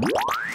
Bye.